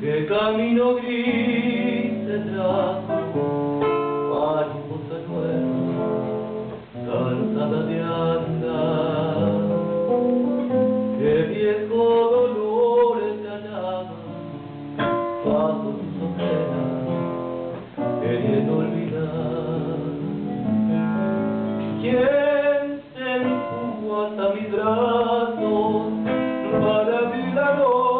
Que camino gris te trajo enganou.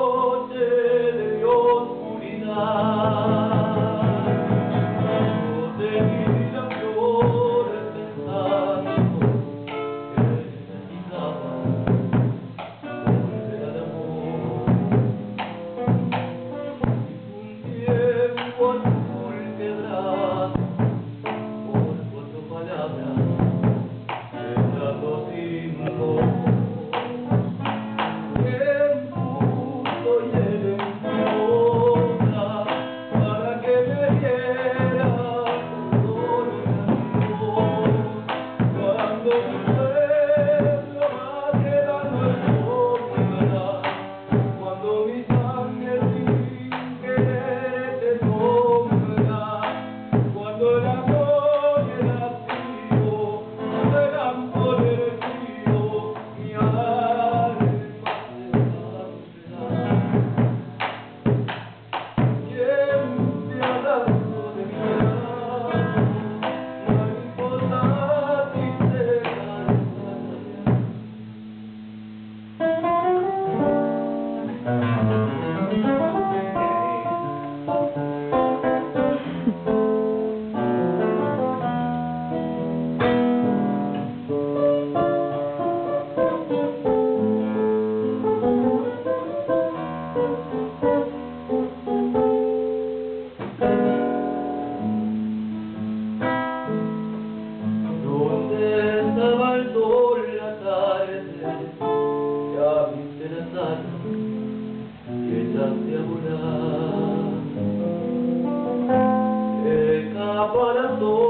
que caparazón.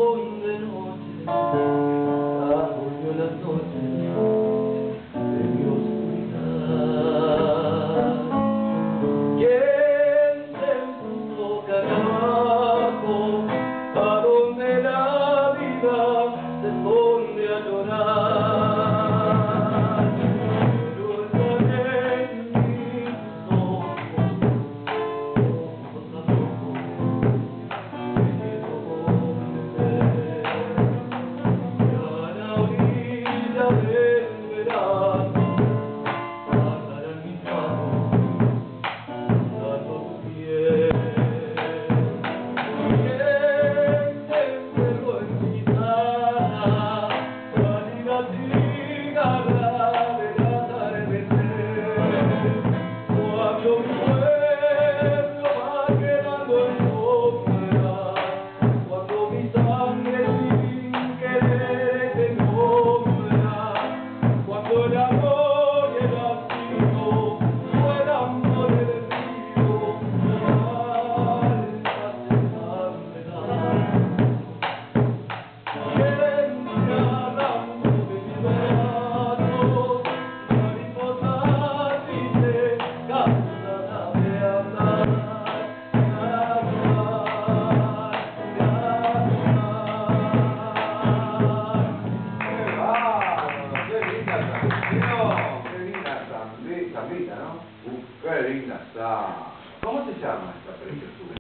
¡Qué linda ¿no? Uh, ¿Cómo se llama esta preciosura?